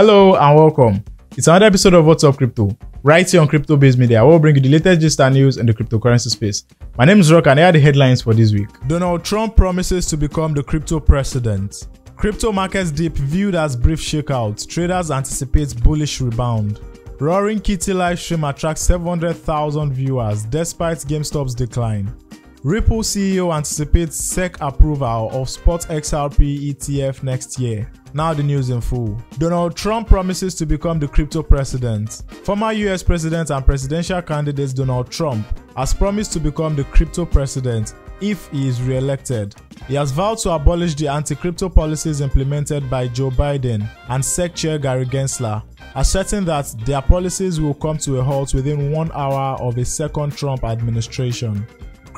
Hello and welcome. It's another episode of What's Up Crypto, right here on Cryptobase Media. We'll bring you the latest gist and news in the cryptocurrency space. My name is Rock and here are the headlines for this week. Donald Trump promises to become the crypto president. Crypto markets dip viewed as brief shakeout. Traders anticipate bullish rebound. Roaring Kitty livestream attracts 700,000 viewers despite GameStop's decline. Ripple CEO anticipates SEC approval of Spot XRP ETF next year. Now the news in full. Donald Trump promises to become the crypto president. Former US President and presidential candidate Donald Trump has promised to become the crypto president if he is re-elected. He has vowed to abolish the anti-crypto policies implemented by Joe Biden and SEC Chair Gary Gensler, asserting that their policies will come to a halt within one hour of a second Trump administration.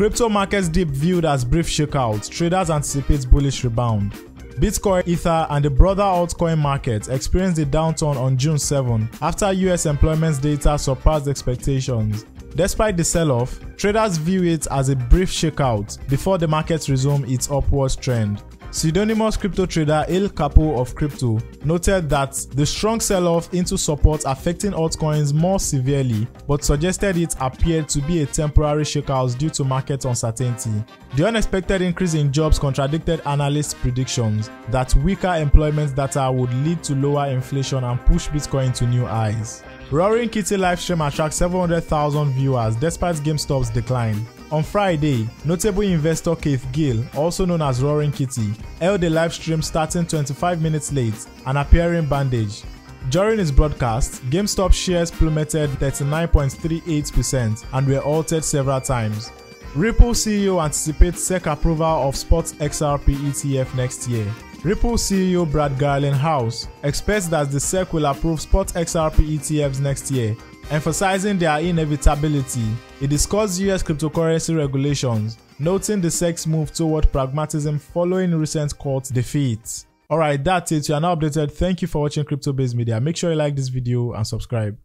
Crypto markets dip viewed as brief shakeout, traders anticipate bullish rebound. Bitcoin, Ether, and the broader altcoin market experienced a downturn on June 7 after US employment data surpassed expectations. Despite the sell-off, traders view it as a brief shakeout before the market resume its upward trend. Pseudonymous crypto trader Il Capo of Crypto noted that the strong sell-off into support affecting altcoins more severely, but suggested it appeared to be a temporary shakeout due to market uncertainty. The unexpected increase in jobs contradicted analysts' predictions that weaker employment data would lead to lower inflation and push Bitcoin to new highs. Roaring Kitty livestream attracts 700,000 viewers despite GameStop's decline. On Friday, notable investor Keith Gill, also known as Roaring Kitty, held a live stream starting 25 minutes late and appearing bandaged. During his broadcast, GameStop shares plummeted 39.38% and were altered several times. Ripple CEO anticipates SEC approval of Spot XRP ETF next year. Ripple CEO Brad Garlinghouse expects that the SEC will approve Spot XRP ETFs next year, emphasizing their inevitability. He discussed US cryptocurrency regulations, noting the SEC's move toward pragmatism following recent court defeats. Alright, that's it. You are now updated. Thank you for watching Crypto Base Media. Make sure you like this video and subscribe.